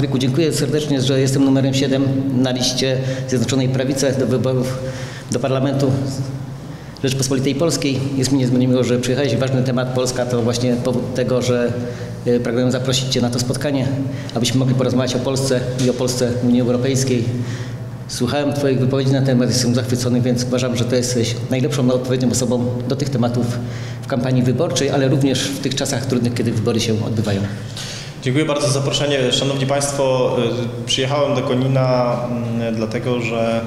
Patryku, dziękuję serdecznie, że jestem numerem 7 na liście Zjednoczonej Prawicy do wyborów do Parlamentu Rzeczpospolitej Polskiej. Jest mi niezmiernie miło, że przyjechałeś. Ważny temat Polska to właśnie powód tego, że y, pragnę zaprosić Cię na to spotkanie, abyśmy mogli porozmawiać o Polsce i o Polsce Unii Europejskiej. Słuchałem Twoich wypowiedzi na temat, jestem zachwycony, więc uważam, że to jesteś najlepszą, odpowiednią osobą do tych tematów w kampanii wyborczej, ale również w tych czasach trudnych, kiedy wybory się odbywają. Dziękuję bardzo za zaproszenie. Szanowni Państwo, y, przyjechałem do Konina mm, dlatego, że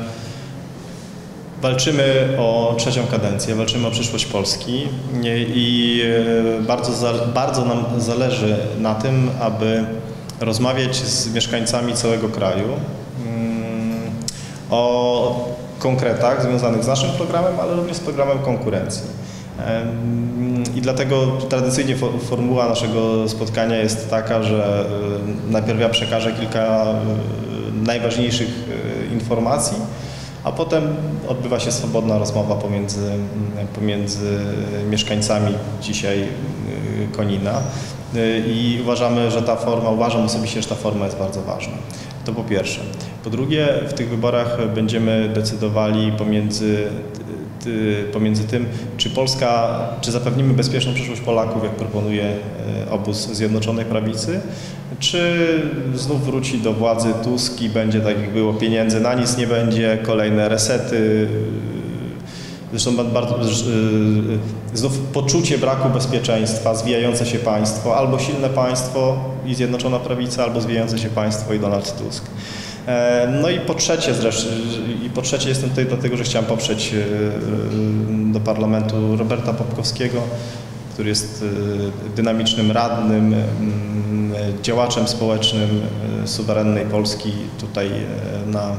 walczymy o trzecią kadencję, walczymy o przyszłość Polski i y, bardzo, bardzo nam zależy na tym, aby rozmawiać z mieszkańcami całego kraju mm, o konkretach związanych z naszym programem, ale również z programem konkurencji. I dlatego tradycyjnie fo- formuła naszego spotkania jest taka, że y, najpierw ja przekażę kilka y, najważniejszych y, informacji, a potem odbywa się swobodna rozmowa pomiędzy, pomiędzy mieszkańcami dzisiaj Konina. I uważamy, że ta forma, uważam osobiście, że ta forma jest bardzo ważna. To po pierwsze. Po drugie, w tych wyborach będziemy decydowali pomiędzy pomiędzy tym, czy Polska, czy zapewnimy bezpieczną przyszłość Polaków, jak proponuje e, obóz Zjednoczonej Prawicy, czy znów wróci do władzy Tusk i będzie tak jak było, pieniędzy na nic nie będzie, kolejne resety, Zresztą ba- bardzo, y, znów poczucie braku bezpieczeństwa, zwijające się państwo, albo silne państwo i Zjednoczona Prawica, albo zwijające się państwo i Donald Tusk. E, No i po trzecie zresztą, i po trzecie jestem tutaj dlatego, że chciałem poprzeć y, y, do parlamentu Roberta Popkowskiego, który jest dynamicznym radnym, działaczem społecznym suwerennej Polski tutaj na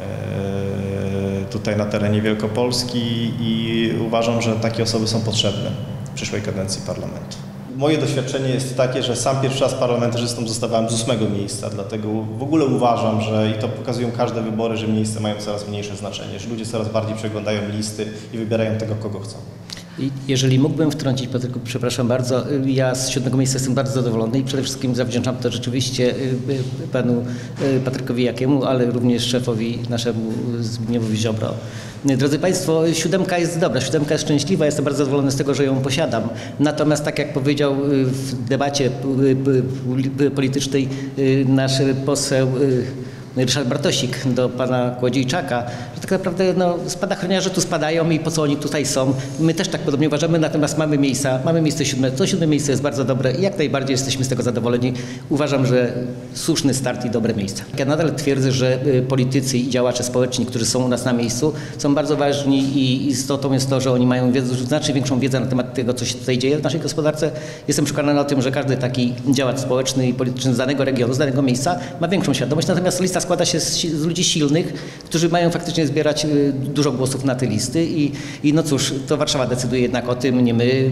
e, tutaj na terenie Wielkopolski i uważam, że takie osoby są potrzebne w przyszłej kadencji parlamentu. Moje doświadczenie jest takie, że sam pierwszy raz parlamentarzystą zostawałem z ósmego miejsca, dlatego w ogóle uważam, że i to pokazują każde wybory, że miejsca mają coraz mniejsze znaczenie, że ludzie coraz bardziej przeglądają listy i wybierają tego, kogo chcą. Jeżeli mógłbym wtrącić, Patryku, przepraszam bardzo, y, ja z siódmego miejsca jestem bardzo zadowolony i przede wszystkim zawdzięczam to rzeczywiście y, y, panu Patrykowi Jakiemu, ale również szefowi naszemu Zbigniewowi Ziobro. Drodzy Państwo, siódemka jest dobra, siódemka jest szczęśliwa, jestem bardzo zadowolony z tego, że ją posiadam. Natomiast tak jak powiedział w debacie politycznej nasz poseł Ryszard Bartosik do pana Kłodziejczaka, że tak naprawdę no, spadochroniarze tu spadają i po co oni tutaj są. My też tak podobnie uważamy, natomiast mamy miejsca, mamy miejsce siódme, to siódme miejsce jest bardzo dobre i jak najbardziej jesteśmy z tego zadowoleni. Uważam, że słuszny start i dobre miejsca. Ja nadal twierdzę, że y, politycy i działacze społeczni, którzy są u nas na miejscu, są bardzo ważni i istotą jest to, że oni mają wiedzę, znacznie większą wiedzę na temat tego, co się tutaj dzieje w naszej gospodarce. Jestem przekonany o tym, że każdy taki działacz społeczny i polityczny z danego regionu, z danego miejsca ma większą świadomość, natomiast lista składa się z, z ludzi silnych, którzy mają faktycznie zbierać y, dużo głosów na te listy i, i no cóż, to Warszawa decyduje jednak o tym, nie my.